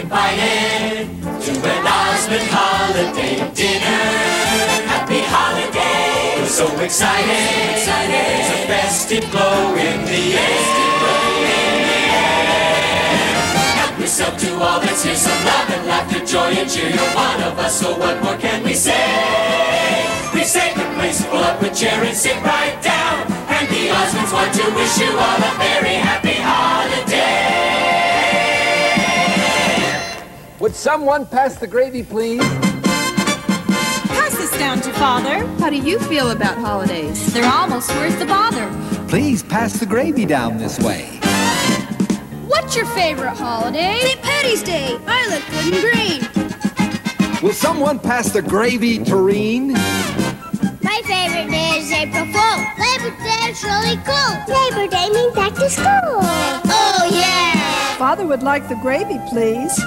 invited to an Osmond holiday dinner. Happy holiday! We're so excited. So excited. There's a festive glow in the air. Help yourself to all that's here. Some love and laughter, joy and cheer. You're one of us, so what more can we say? We say the place full up with cheer and sit right down. And the Osmonds want to wish you all a very happy holiday. Would someone pass the gravy, please? Pass this down to Father. How do you feel about holidays? They're almost worth the bother. Please pass the gravy down this way. What's your favorite holiday? St. Patty's Day. I look good and green. Will someone pass the gravy tureen? My favorite day is April Fool. Labor Day is really cool. Labor Day means back to school. Oh, yeah. Father would like the gravy, please.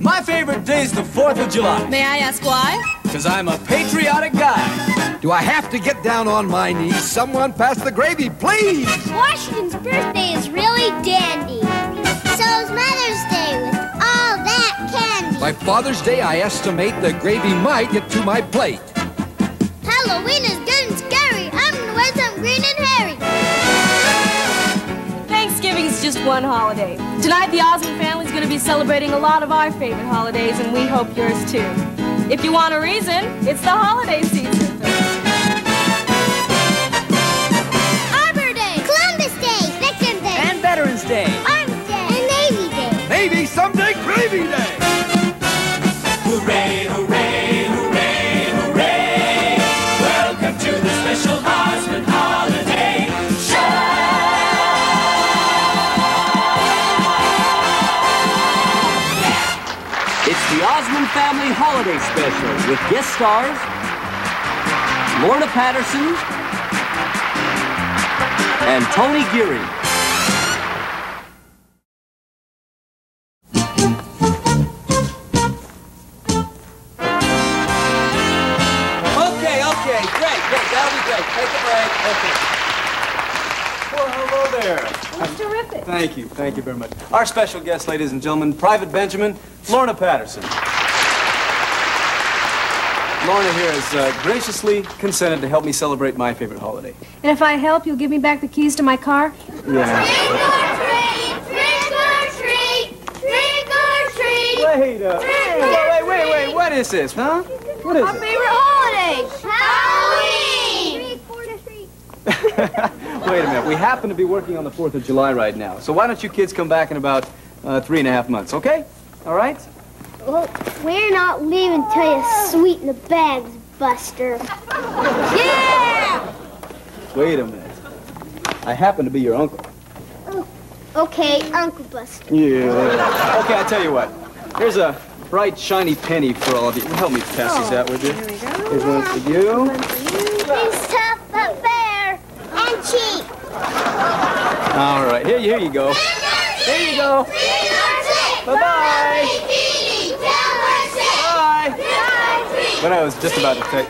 My favorite day is the 4th of July. May I ask why? Because I'm a patriotic guy. Do I have to get down on my knees? Someone pass the gravy, please! Washington's birthday is really dandy. So is Mother's Day with all that candy. By Father's Day, I estimate the gravy might get to my plate. Halloween is good and scary. I'm gonna wear some green and hairy. Thanksgiving's just one holiday. Tonight, the Osmond family's going to be celebrating a lot of our favorite holidays, and we hope yours too. If you want a reason, it's the holiday season. Arbor Day, Columbus Day, Victim Day, And Veterans Day. Arms Day, and Navy Day. Maybe someday gravy day! Holiday Special with guest stars Lorna Patterson and Tony Geary. Okay, okay, great, great. That'll be great. Take a break. Okay. Well, hello there. That's terrific. Thank you. Thank you very much. Our special guest, ladies and gentlemen, Private Benjamin, Lorna Patterson. Lorna here has uh, graciously consented to help me celebrate my favorite holiday. And if I help, you'll give me back the keys to my car? Yeah. Trick or treat, trick or treat, trick or treat. Wait, uh, wait, wait, wait, wait. What is this, huh? What is Our it? favorite holiday, Halloween. Trick or treat. Wait a minute. We happen to be working on the 4th of July right now. So why don't you kids come back in about uh, three and a half months, okay? All right? Well, we're not leaving till you sweeten the bags, Buster. Yeah! Wait a minute. I happen to be your uncle. Oh, okay, Uncle Buster. Yeah. Okay, I tell you what. Here's a bright, shiny penny for all of you. Help me pass these oh. out, would you? Here we go. Here's one for you. He's tough but fair and cheap. All right, here, here you go. There you go. Bye-bye. What I was just about to say.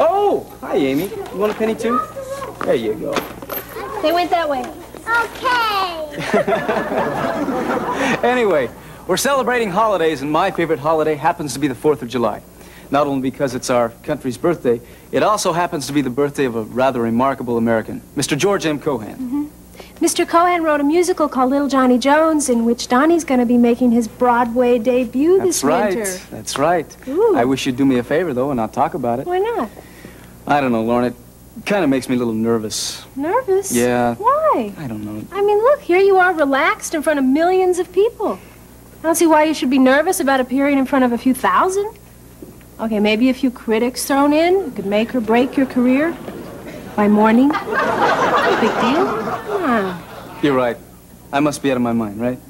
Oh, hi, Amy. You want a penny too? There you go. They went that way. Okay. Anyway, we're celebrating holidays, and my favorite holiday happens to be the 4th of July. Not only because it's our country's birthday, it also happens to be the birthday of a rather remarkable American, Mr. George M. Cohan. Mm-hmm. Mr. Cohan wrote a musical called Little Johnny Jones, in which Donny's going to be making his Broadway debut That's this right. winter. That's right. Ooh. I wish you'd do me a favor, though, and not talk about it. Why not? I don't know, Lorna. It kind of makes me a little nervous. Nervous? Yeah. Why? I don't know. I mean, look, here you are relaxed in front of millions of people. I don't see why you should be nervous about appearing in front of a few thousand. Okay, maybe a few critics thrown in could make or break your career by morning. No big deal. Come on. You're right. I must be out of my mind, right?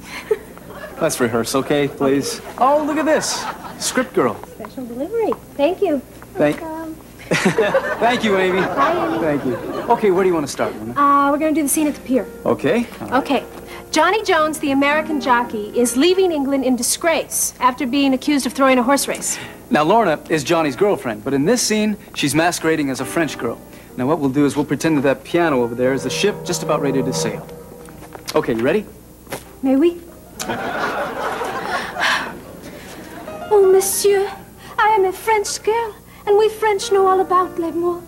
Let's rehearse, okay, please? Oh, look at this. Script girl. Special delivery. Thank you. Thank, Thank you, Amy. Bye, Amy. Thank you. Okay, where do you want to start, Lorna? Uh, we're going to do the scene at the pier. Okay. Okay. Johnny Jones, the American jockey, is leaving England in disgrace after being accused of throwing a horse race. Now, Lorna is Johnny's girlfriend, but in this scene, she's masquerading as a French girl. Now, what we'll do is we'll pretend that that piano over there is the ship just about ready to sail. Okay, you ready? May we? Oh, monsieur, I am a French girl, and we French know all about l'amour.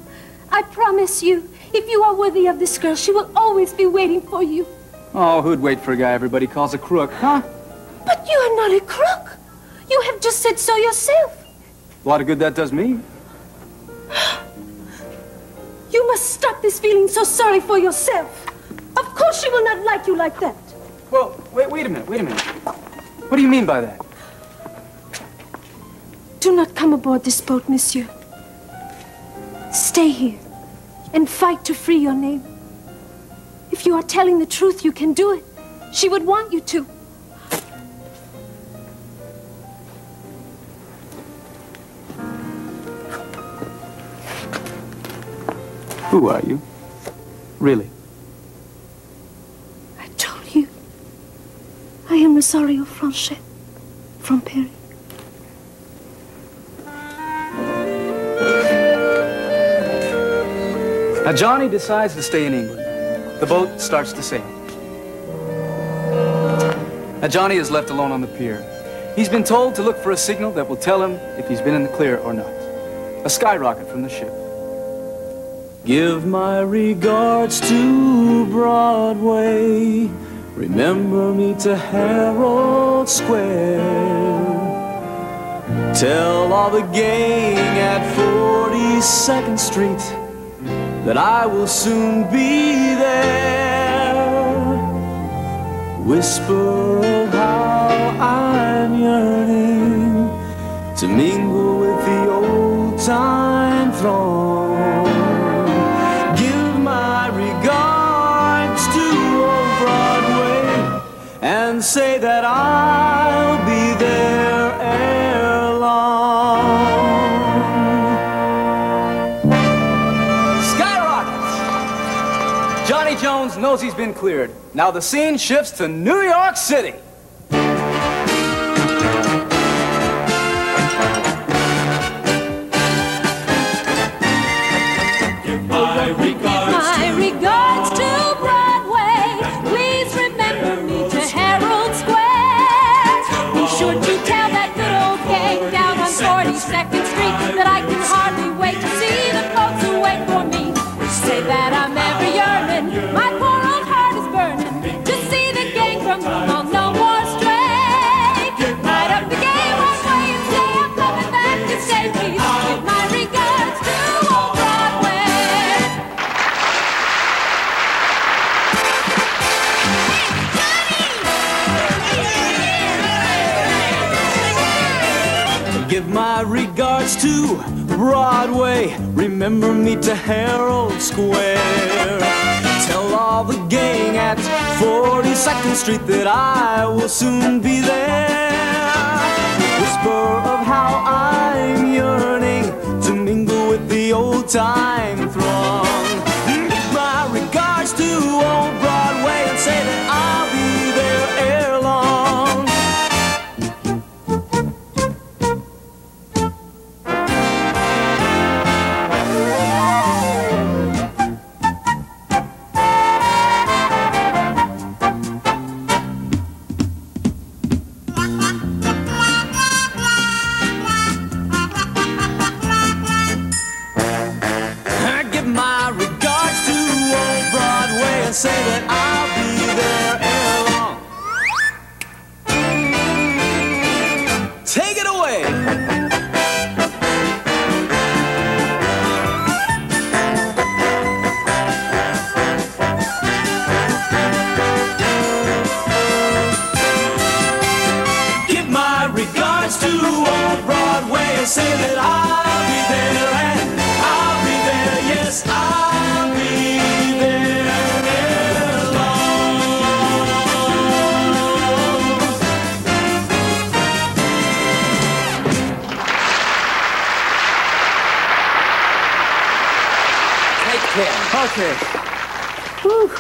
I promise you, if you are worthy of this girl, she will always be waiting for you. Oh, who'd wait for a guy everybody calls a crook, huh? But you are not a crook. You have just said so yourself. A lot of good that does me. You must stop this feeling so sorry for yourself. Of course she will not like you like that. Well, wait, wait a minute, wait a minute. What do you mean by that? Do not come aboard this boat, monsieur. Stay here and fight to free your name. If you are telling the truth, you can do it. She would want you to. Who are you? Really? I told you. I am Rosario Franchet from Paris. Now, Johnny decides to stay in England. The boat starts to sail. Now, Johnny is left alone on the pier. He's been told to look for a signal that will tell him if he's been in the clear or not. A skyrocket from the ship. Give my regards to Broadway. Remember me to Herald Square. Tell all the gang at 42nd Street that I will soon be there. Whisper of how I'm yearning to mingle say that I'll be there ere long. Skyrockets! Johnny Jones knows he's been cleared. Now the scene shifts to New York City. Street that I will soon be there. Whisper of how I'm yearning to mingle with the old time say that I'll be there and I'll be there, yes, I'll be there ere long. Take care. Okay. Whew.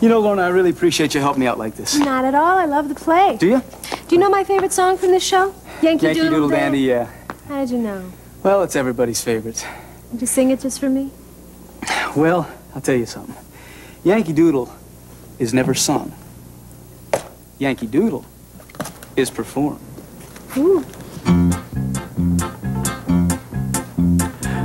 You know, Lorna, I really appreciate you helping me out like this. Not at all. I love the play. Do you? Do you know my favorite song from this show? Yankee, Yankee Doodle Dandy, yeah. How did you know? Well, it's everybody's favorite. Did you sing it just for me? Well, I'll tell you something. Yankee Doodle is never sung. Yankee Doodle is performed. Ooh.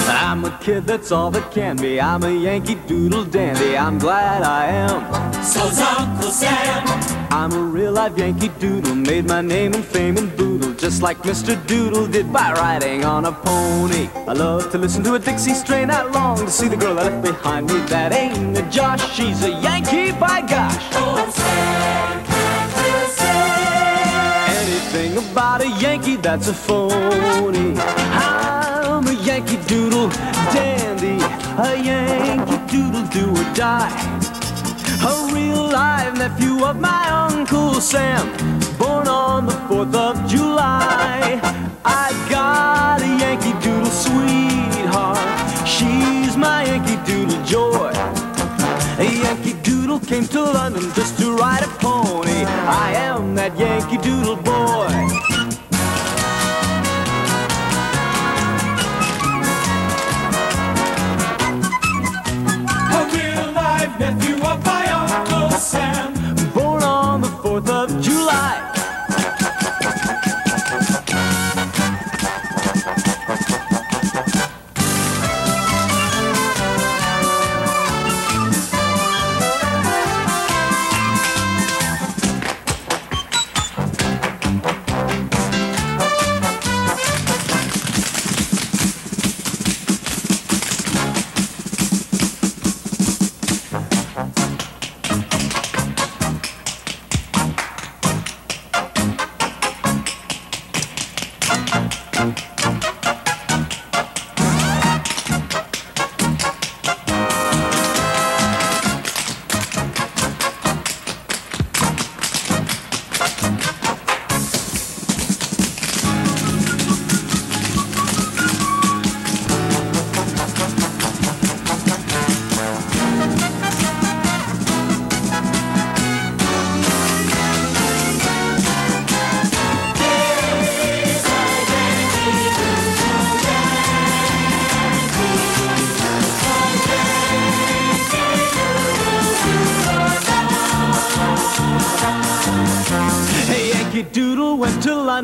I'm a kid that's all that can be. I'm a Yankee Doodle dandy. I'm glad I am. So's Uncle Sam. I'm a real life Yankee Doodle. Made my name and fame and. boo just like Mr. Doodle did by riding on a pony. I love to listen to a Dixie strain. I long to see the girl I left behind me. That ain't a Josh. She's a Yankee, by gosh. Oh, Sam, can't say? Anything about a Yankee that's a phony. I'm a Yankee Doodle dandy, a Yankee Doodle do or die. A real live nephew of my Uncle Sam, born on the 4th of July. I got a Yankee Doodle sweetheart, she's my Yankee Doodle joy. A Yankee Doodle came to London just to ride a pony. I am that Yankee Doodle boy. Nephew of my Uncle Sam.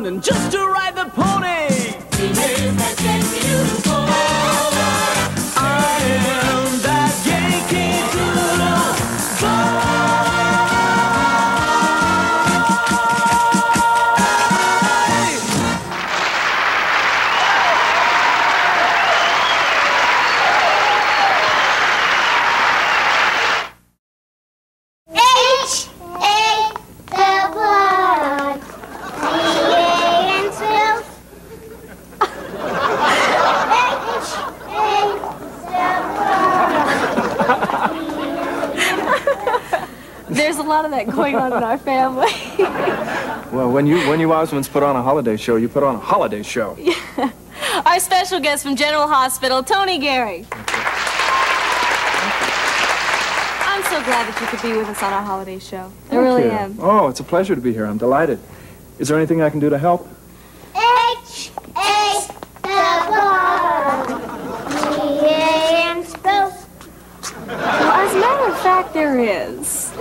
London just to you Osmonds put on a holiday show, you put on a holiday show. our special guest from General Hospital, Tony Geary. I'm so glad that you could be with us on our holiday show. I really you. am. Oh, it's a pleasure to be here. I'm delighted. Is there anything I can do to help? H A double G A N spells. Well, as a matter of fact, there is.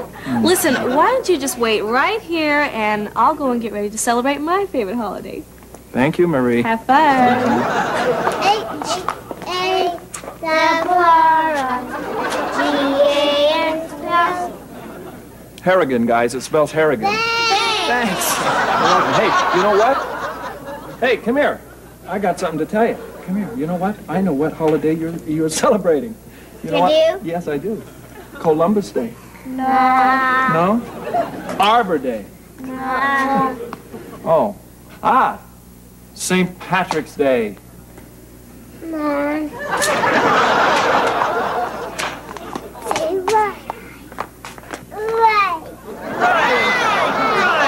Listen, why don't you just wait right here and I'll go and get ready to celebrate my favorite holiday. Thank you, Marie. Have fun. H A double G A N. Harrigan, guys. It spells Harrigan. Thanks. You're. Hey, you know what? Hey, come here. I got something to tell you. Come here. You know what? I know what holiday you're you're celebrating. You know You what? do? Yes, I do. Columbus Day. No. No? Arbor Day. No. Oh. Ah. St. Patrick's Day. No. Say right. Right.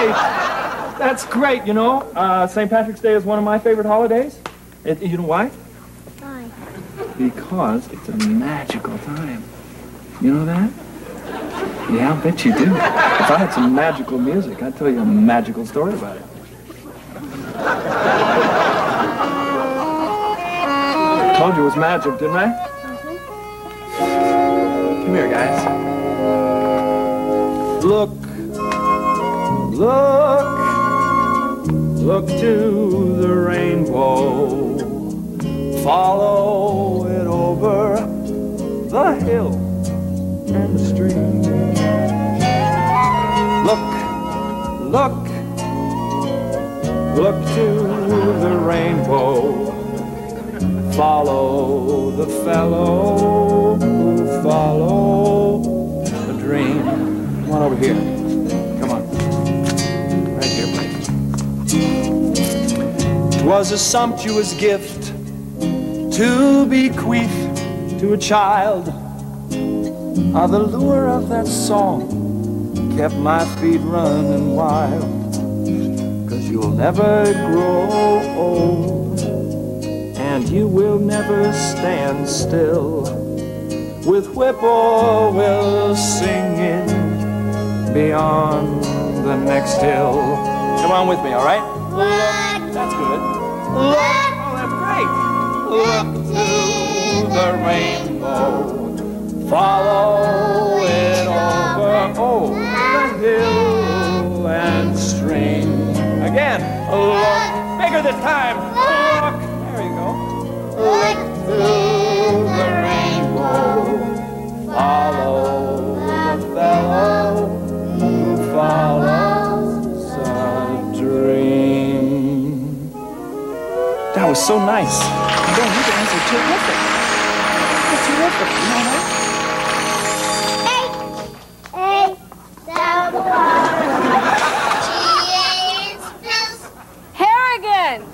Right. That's great, you know. Uh, St. Patrick's Day is one of my favorite holidays. It, you know why? Why? Because it's a magical time. You know that? Yeah, I'll bet you do. If I had some magical music, I'd tell you a magical story about it. Told you it was magic, didn't I? Come here, guys. Look, look, look to the rainbow. Follow it over over the hill and the stream. Look, look to the rainbow. Follow the fellow follow a dream. Come on over here. Come on. Right here, please. Twas a sumptuous gift to bequeath to a child. Ah, the lure of that song kept my feet running wild. Cause you'll never grow old, and you will never stand still. With whippoorwill singing beyond the next hill. Come on with me, all right? Look, that's good. Look, oh, that's great. Look to the rainbow, follow it over, oh, hill and stream. Again, look, bigger this time. Look, there you go. Look to the rainbow, follow the fellow who follows a dream. That was so nice. Ben, you guys are terrific. Harrigan!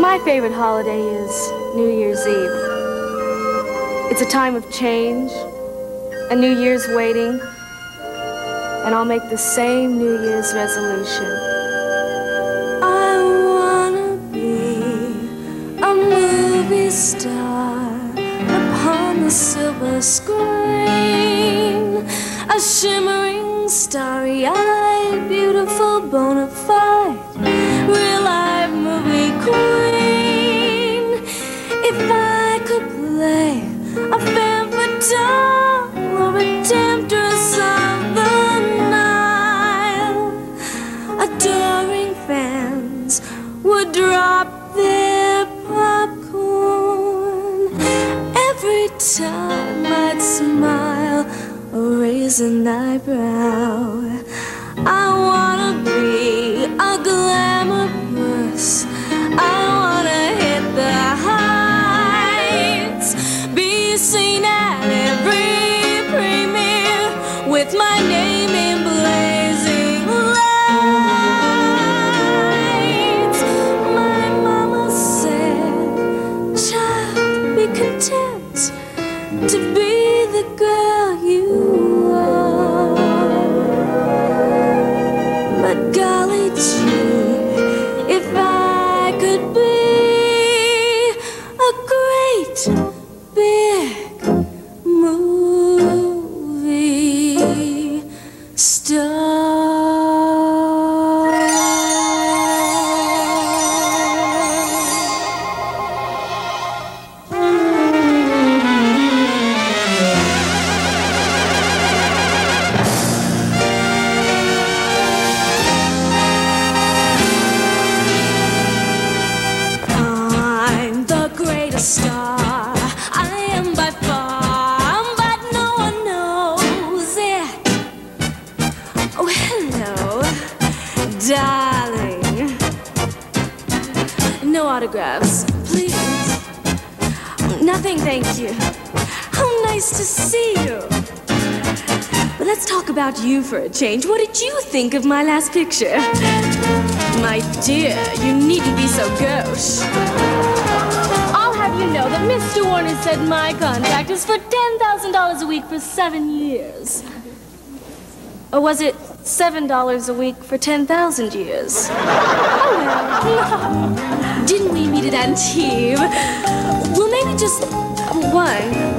My favorite holiday is New Year's Eve. It's a time of change, a New Year's waiting, and I'll make the same New Year's resolution. I wanna be a movie star upon the silver screen, a shimmering, starry-eyed, beautiful, bona fide, real-life movie queen. If I could play a femme fatale or a temptress of the Nile, adoring fans would drop their popcorn every time I'd smile raise an eyebrow. Golly gee, for a change. What did you think of my last picture? My dear, you needn't be so gauche. I'll have you know that Mr. Warner said my contract is for $10,000 a week for seven years. Or was it $7 a week for 10,000 years? Oh, well. Didn't we meet at Antibes? Well, maybe just one.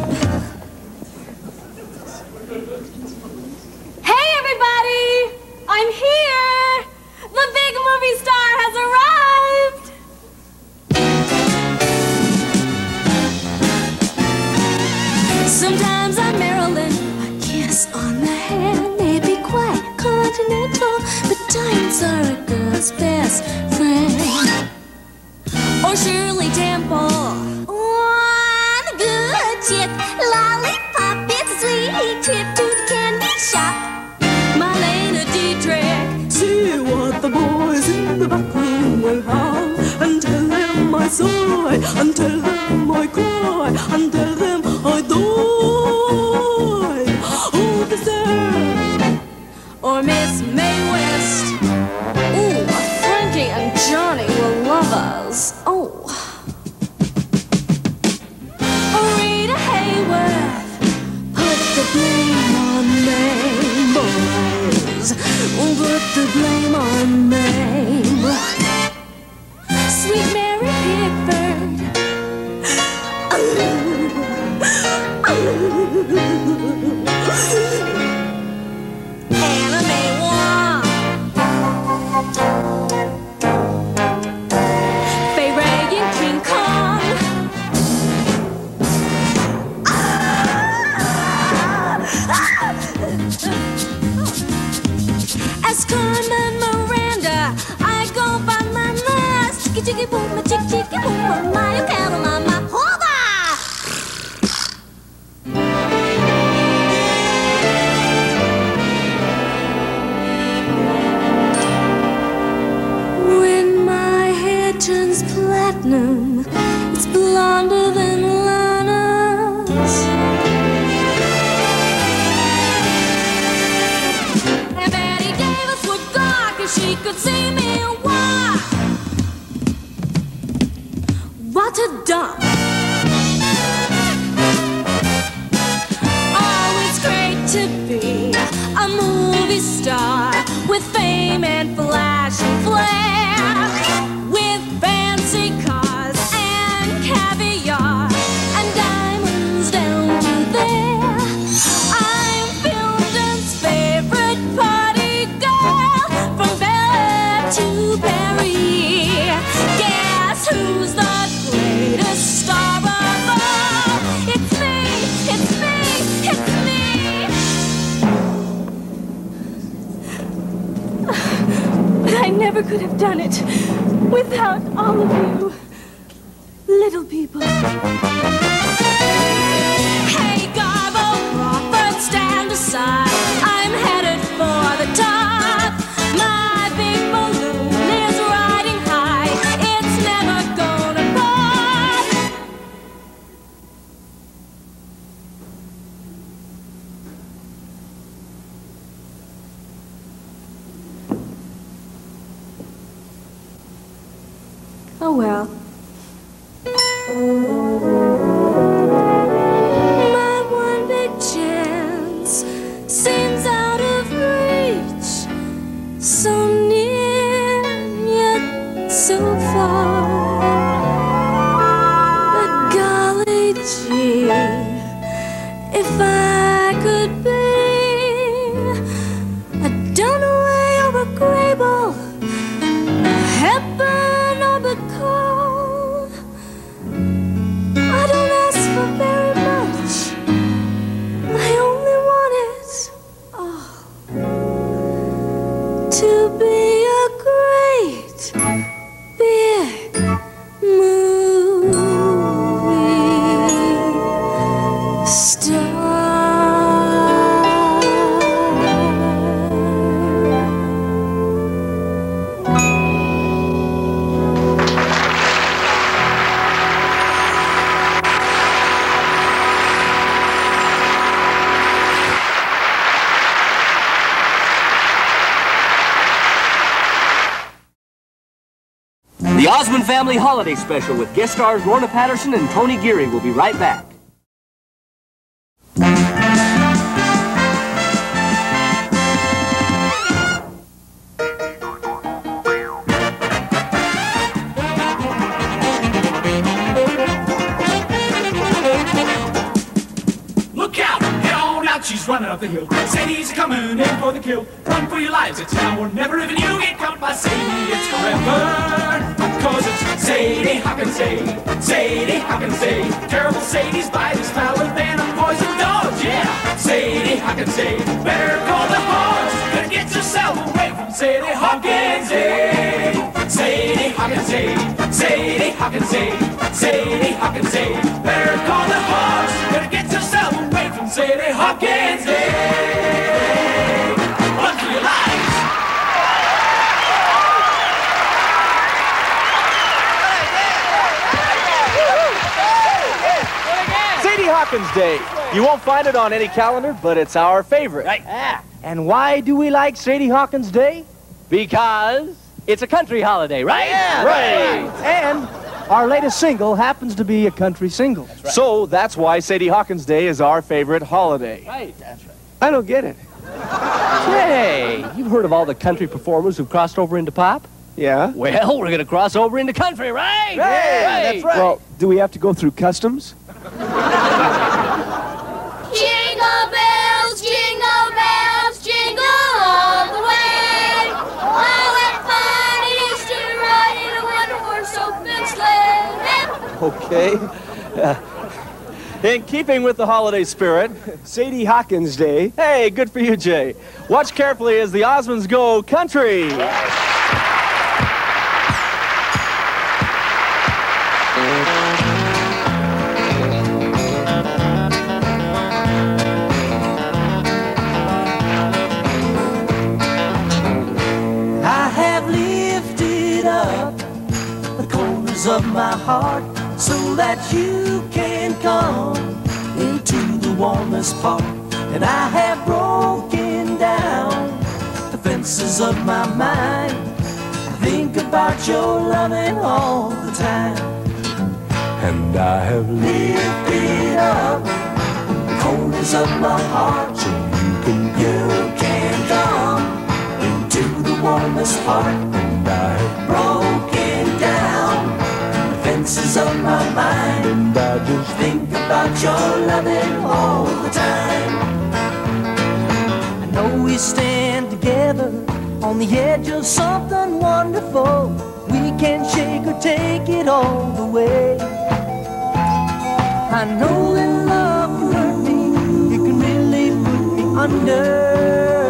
boom, my chick, chick, boom, boom, my, you count on my. family holiday special with guest stars Lorna Patterson and Tony Geary. We'll be right back. she's running up the hill. Sadie's coming in for the kill. Run for your lives, it's now or never. Even you get caught by Sadie, it's forever. Cause it's Sadie Hawkins, Sadie, Sadie Hawkins, Sadie. Terrible Sadie's by this smell of a poison dog, yeah. Sadie Hawkins, Sadie, better call the horse. Better get yourself away from Sadie Hawkins, eh. Sadie. Sadie Hawkins, Sadie, Sadie Hawkins, Sadie, Sadie Hawkins, Sadie. Better call the horse. Better get yourself away from Sadie Hawkins, Sadie. Hawkins Day. You won't find it on any calendar, but it's our favorite. Right. Ah, and why do we like Sadie Hawkins Day? Because it's a country holiday, right? Yeah, right. And our latest single happens to be a country single. Right. So that's why Sadie Hawkins Day is our favorite holiday. Right, that's right. I don't get it. Hey, you've heard of all the country performers who've crossed over into pop? Yeah? Well, we're gonna cross over into country, right? Yeah, that's right. Well, do we have to go through customs? Jingle bells, jingle bells, jingle all the way. Oh, a one-horse open sleigh. Okay. Uh, in keeping with the holiday spirit, Sadie Hawkins Day. Hey, good for you, Jay. Watch carefully as the Osmonds go country. That you can come into the warmest part. And I have broken down the fences of my mind. I think about your loving all the time. And I have lifted up the corners of my heart so you can, you can come into the warmest heart. Fences of my mind. And I just think about your loving all the time. I know we stand together on the edge of something wonderful. We can shake or take it all the way. I know that love can hurt me. It can really put me under.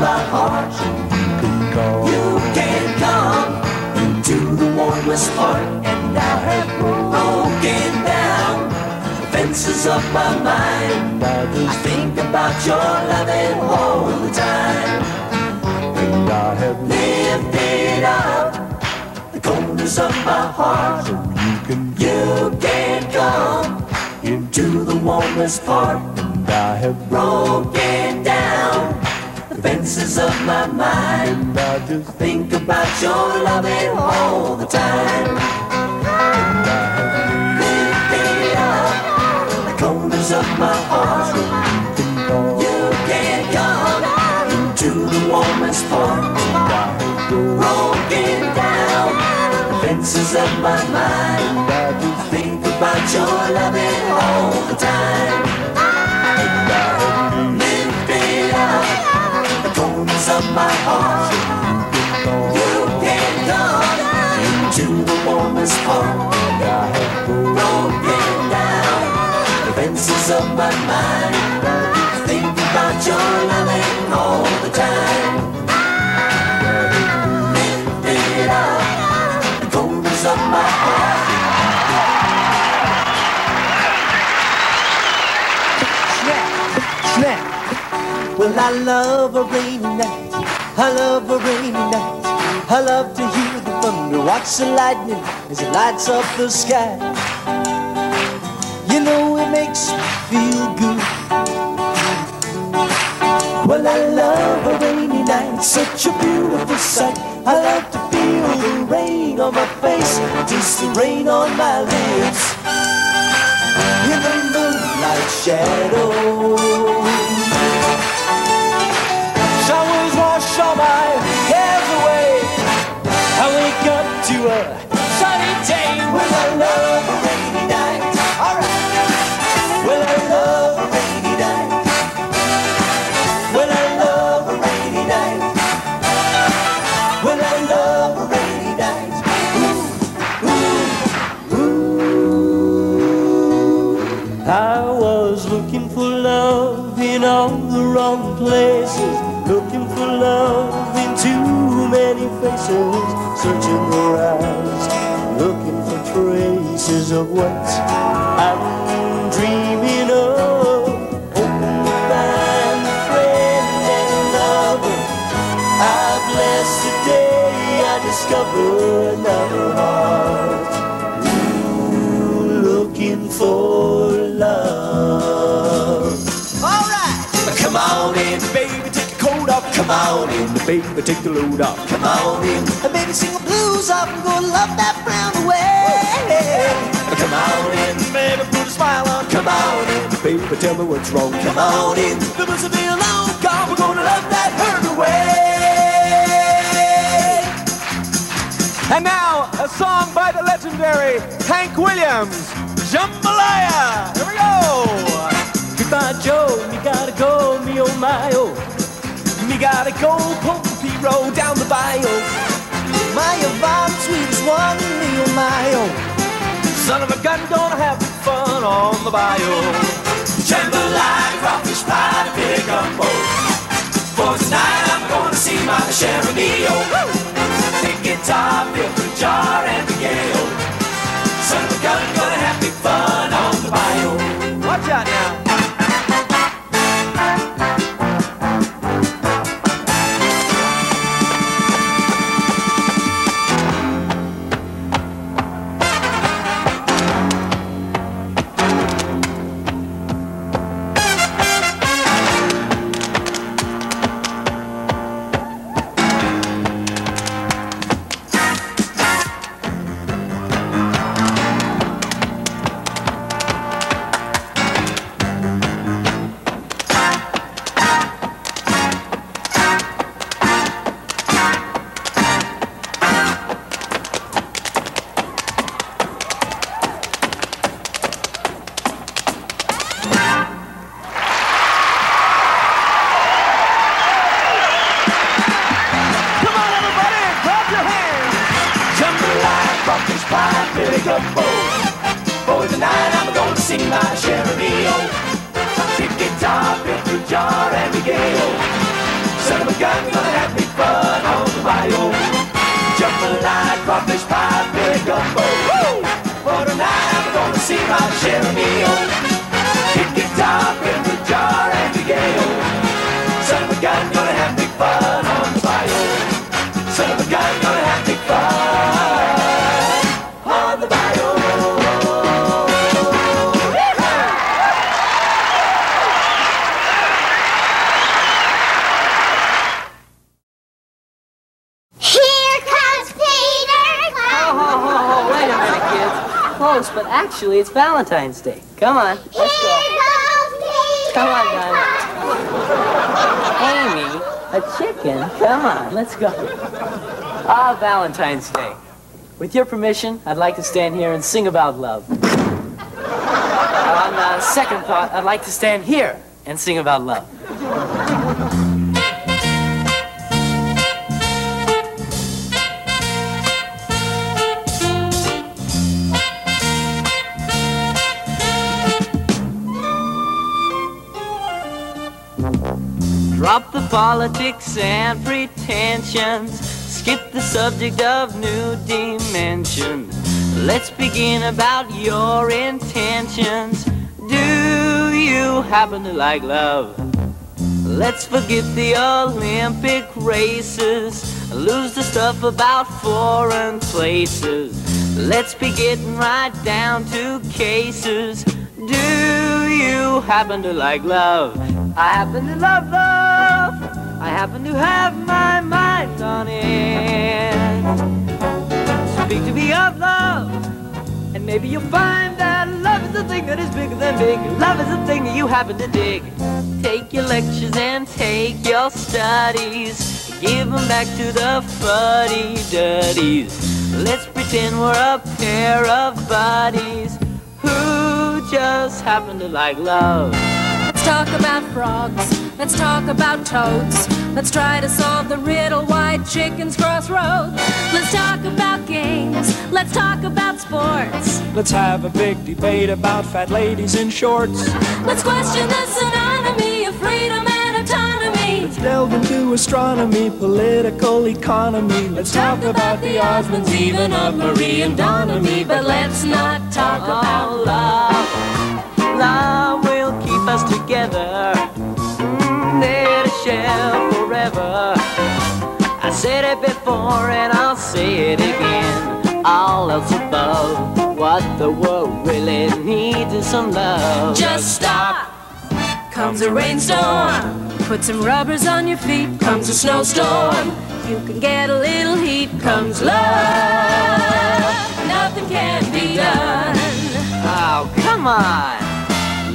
My heart. You can come into the warmest part. And I have broken down the fences of my mind. I think about your loving all the time. And I have lifted up the corners of my heart. So you can, you can come into the warmest part. And I have broken down fences of my mind. I just think about your loving all the time. And I have lifted up the corners of my heart. You can't come into the warmest part. And I have broken down the fences of my mind. I just think about your loving all the time. Of my heart. You can come into the warmest have broken down the fences of my mind. Think about your loving all the time. Lifted up the corners of my heart. Snap. Well, I love a rainy night. I love a rainy night. I love to hear the thunder, watch the lightning as it lights up the sky. You know it makes me feel good. Well, I love a rainy night, such a beautiful sight. I love to feel the rain on my face, taste the rain on my lips. In the moonlight shadows. All my cares away. I wake up to a many faces, searching their eyes, looking for traces of what I'm dreaming of. Hoping to find a friend and lover. I bless the day I discover another heart. Baby, take the load off. Come on in, baby, sing the blues off. I'm gonna love that brown away. Come on in, baby, put a smile on. Come on in, baby, tell me what's wrong. Come on in, the blues will be alone. God, we're gonna love that hurt away. And now, a song by the legendary Hank Williams, Jambalaya. Here we go. Goodbye, Joe. Me gotta go, me oh my oh. Me gotta go, pull pirogue down the bayou. My Yvonne, sweetest one, me oh my oh. Son of a gun, gonna have fun on the bayou. Jambalaya, crawfish pie, and big gumbo. For tonight I'm gonna see my cher amio. Big guitar, fill the jar, and the gale. Son of a gun, gonna have big fun on the bayou. Watch out now. It's Valentine's Day. Come on, let's go. Come on, Diamond. Amy, a chicken. Come on, let's go. Ah, Valentine's Day. With your permission, I'd like to stand here and sing about love. On uh, second thought, I'd like to stand here and sing about love. Drop the politics and pretensions. Skip the subject of new dimensions. Let's begin about your intentions. Do you happen to like love? Let's forget the Olympic races. Lose the stuff about foreign places. Let's be getting right down to cases. Do you happen to like love? I happen to love love. I happen to have my mind on it. Speak to me of love. And maybe you'll find that love is the thing that is bigger than big. Love is the thing that you happen to dig. Take your lectures and take your studies. Give them back to the fuddy-duddies. Let's pretend we're a pair of buddies who just happen to like love. Let's talk about frogs. Let's talk about toads. Let's try to solve the riddle why chickens cross roads. Let's talk about games. Let's talk about sports. Let's have a big debate about fat ladies in shorts. Let's question the synonymy of freedom and of delve into astronomy, political economy. Let's talk about the Osmonds, even of Marie and Donna me. But let's not talk about love. Love will keep us together. Mm, there to share forever. I said it before and I'll say it again. All else above, what the world really needs is some love. Just stop. Comes a rainstorm. Put some rubbers on your feet. Comes a snowstorm. You can get a little heat. Comes love. Nothing can be done. Oh, come on.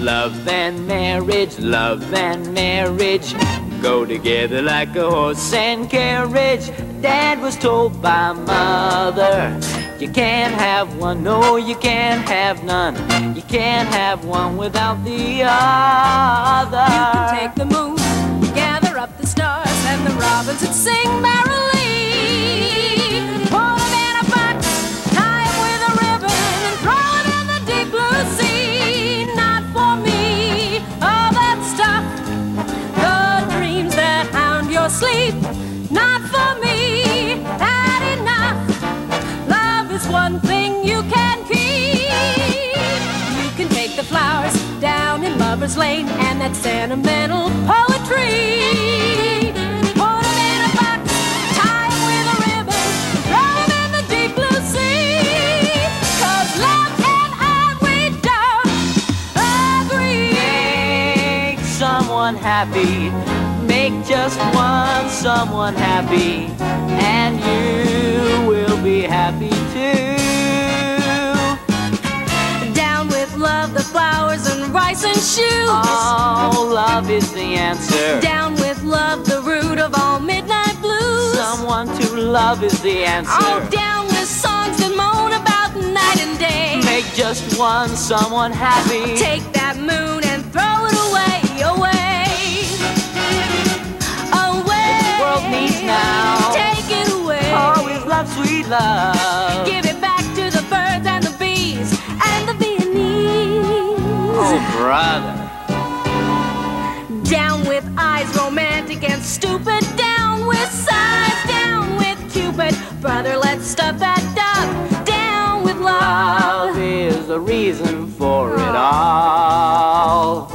Love and marriage, love and marriage go together like a horse and carriage. Dad was told by mother, you can't have one, no, you can't have none. You can't have one without the other. You can take the moon, gather up the stars, and the robins would sing merrily. Lover's Lane and that sentimental poetry. Put in a box, tie with a ribbon, throw in the deep blue sea. 'Cause love and we don't agree. Make someone happy. Make just one someone happy. And you will be happy too. Down with love, the flowers rice and shoes. Oh, love is the answer. Down with love, the root of all midnight blues. Someone to love is the answer. Oh, down with songs that moan about night and day. Make just one someone happy. Take that moon and throw it away, away, away. The world needs now. Take it away. Always love, sweet love. Give Viennese. Brother. Down with eyes romantic and stupid. Down with sighs. Down with Cupid. Brother, let's stuff that duck. Down with love. Love is the reason for it all.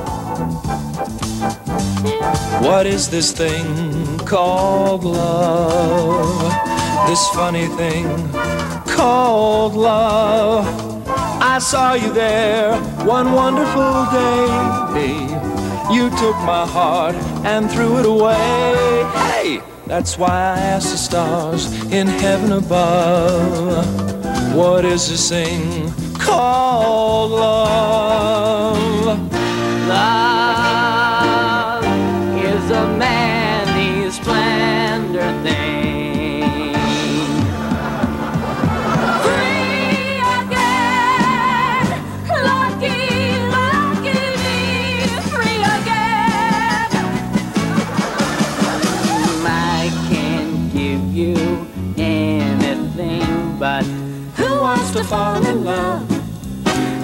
What is this thing called love? This funny thing called love. I saw you there one wonderful day. You took my heart and threw it away. Hey, that's why I asked the stars in heaven above. What is this thing called love? Love fall in love?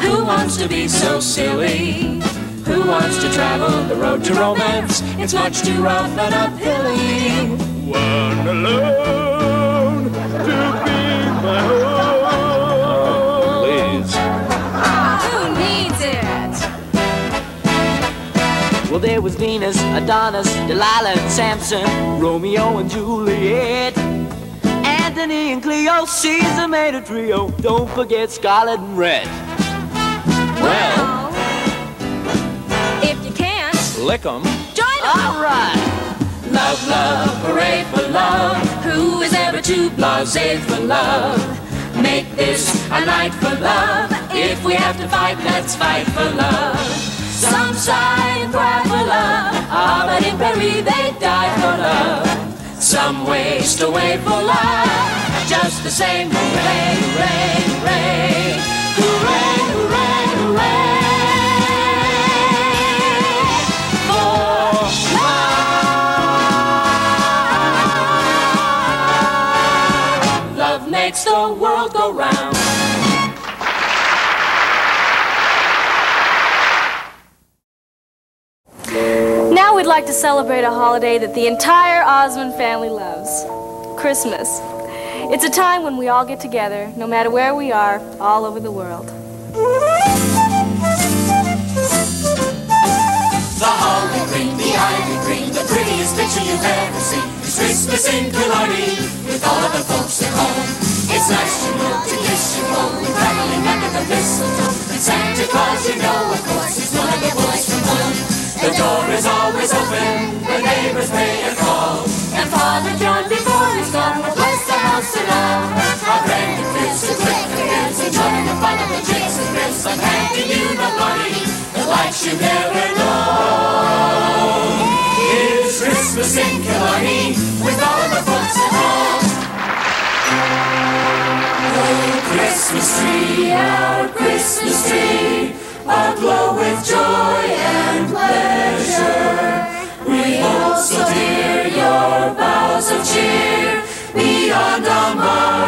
Who wants to be so silly? Who wants to travel the road to romance? It's much too rough and uphilly. One alone to be my own. Please. Who needs it? well, there was Venus, Adonis, Delilah, and Samson, Romeo and Juliet. Anthony and Cleo, Caesar made a trio. Don't forget Scarlett and Rhett. Well, if you can't, Lick 'em. join us. All right. Love, love, hooray for love. Who is ever too blasé for love? Make this a night for love. If we have to fight, let's fight for love. Some sigh and cry for love. Ah, but in Paris they die for love. Some waste away for love. Just the same, hooray, hooray, hooray. Hooray, hooray, hooray. For love. Love makes the world go round. Now we'd like to celebrate a holiday that the entire Osmond family loves Christmas. It's a time when we all get together, no matter where we are, all over the world. The holly green, the ivy green, the prettiest picture you've ever seen. It's Christmas in Killarney with all of the folks at home. It's and blow, and traveling under the mistletoe. And Santa Claus, you know, of course, is one of the boys from home. The door is always open, the neighbors pay a call. And Father John, before he's gone, bless the the the fun of the grills. I'm handing you the money, the lights you never know. It's Christmas in with all the folks at home. Oh, Christmas tree, our Christmas tree, with joy and pleasure. We hold so dear your boughs of cheer, beyond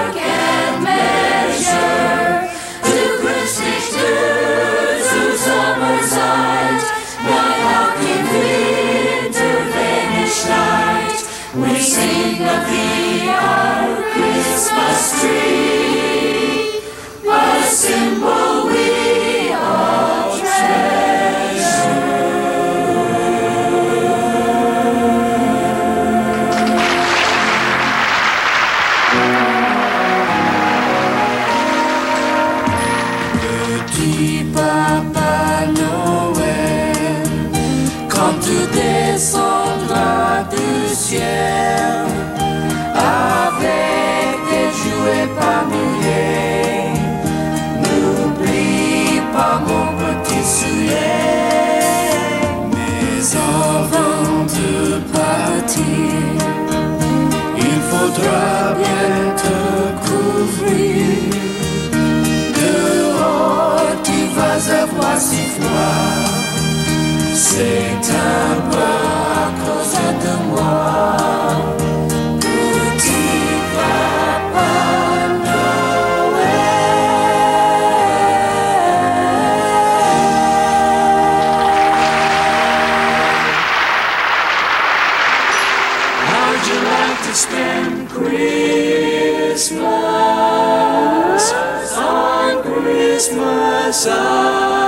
Christmas Island?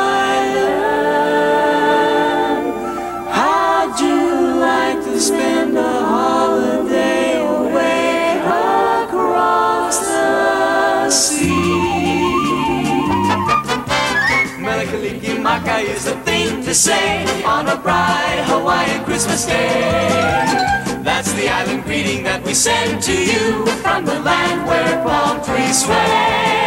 How'd you like to spend a holiday away across the sea? Maka is the thing to say on a bright Hawaiian Christmas day. That's the island greeting that we send to you from the land where palm trees sway.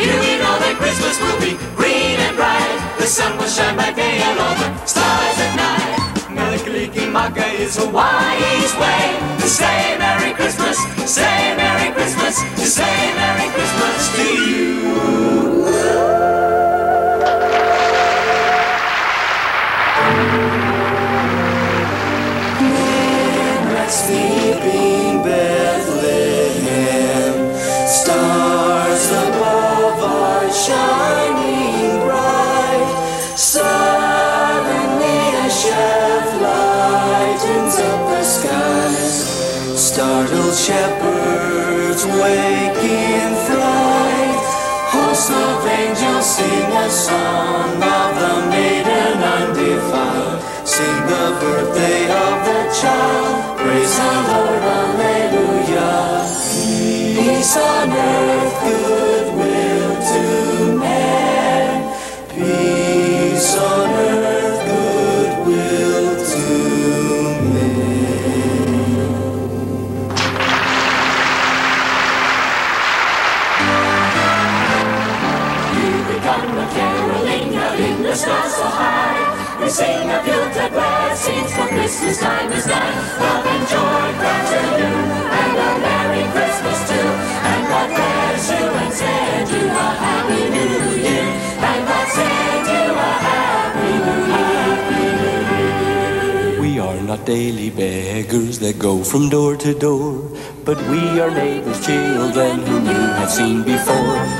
You know that Christmas will be green and bright. The sun will shine by day and all the stars at night. Mele Kalikimaka is Hawaii's way to say Merry Christmas, say Merry Christmas, to say Merry Christmas to you. Sleeping birthday of the child. Praise the Lord, Alleluia. Peace from door to door, but we are neighbors' children whom you have seen before.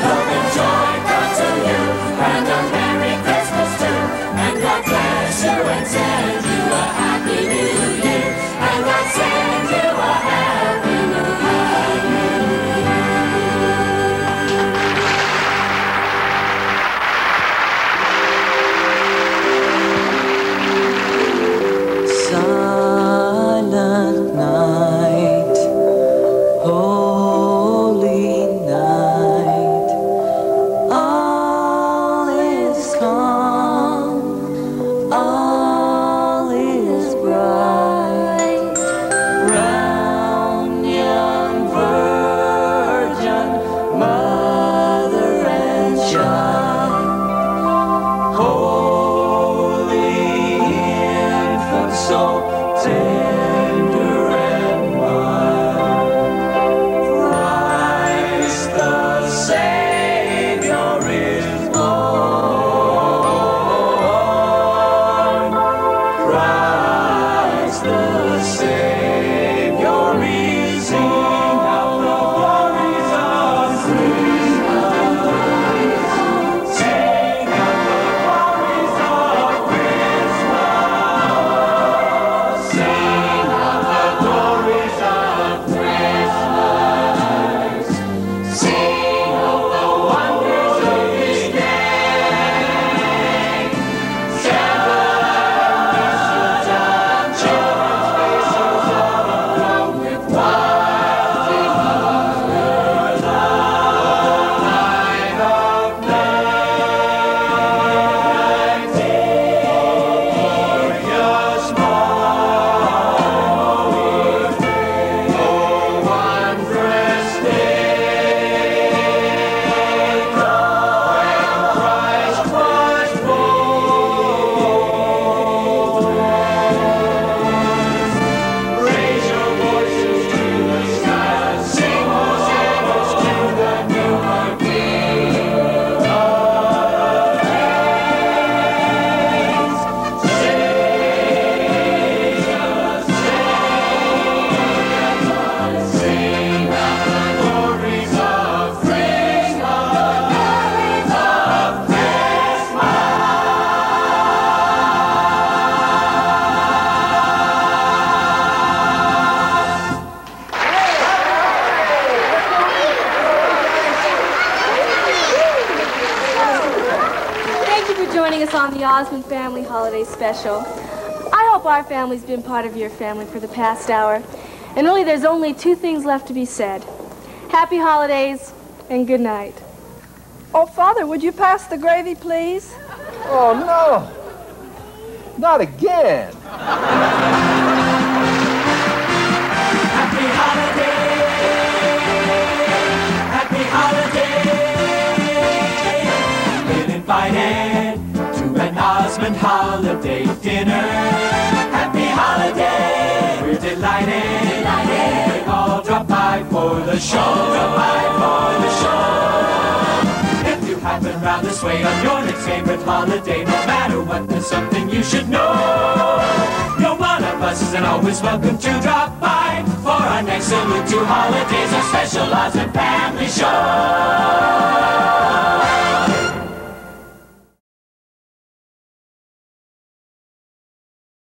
exalted. Holiday Special. I hope our family's been part of your family for the past hour. And really, there's only two things left to be said. Happy holidays and good night. Oh, Father, would you pass the gravy, please? Oh, no. Not again. Holiday dinner. Happy holiday. We're delighted. Delighted. We all drop by for the show. Drop by for the show. If you happen round this way on your next favorite holiday, no matter what, there's something you should know. You're one of us and always welcome to drop by for our next salute to holidays, our special Osmond family show.